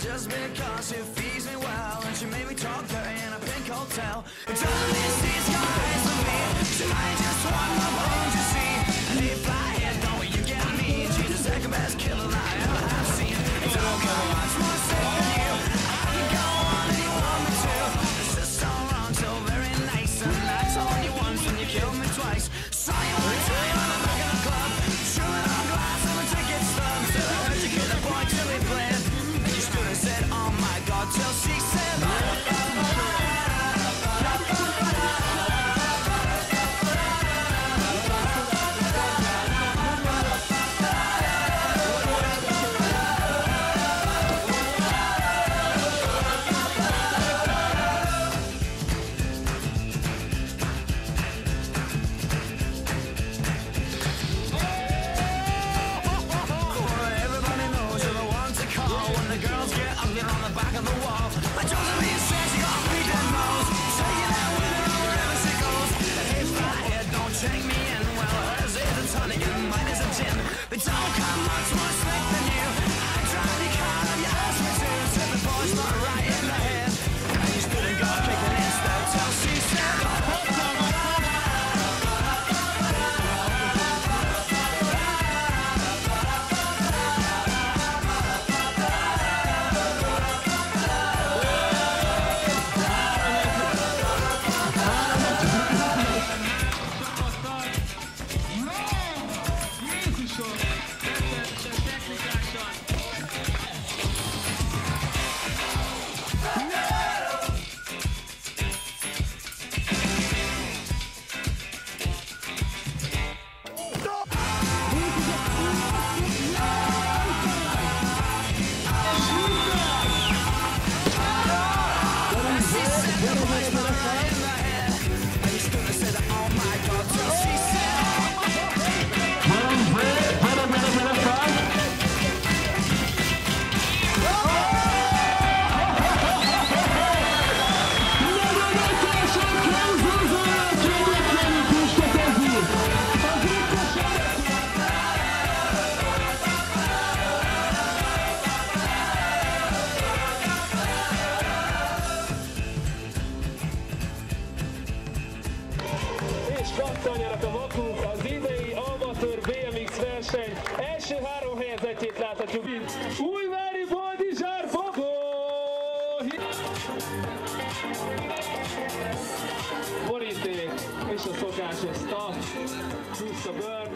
just because she feeds me well. And she made me talk dirty in a pink hotel. It doesn't until she take me in. Well, hers is a tonic and mine is a gin. But don't come on, visszanyarok a vakuk az idei amatőr BMX verseny első három helyezettjét láthatjuk itt. Újvári Boldizsár Bagó! Boríték és a szokásos start, plusz a burn.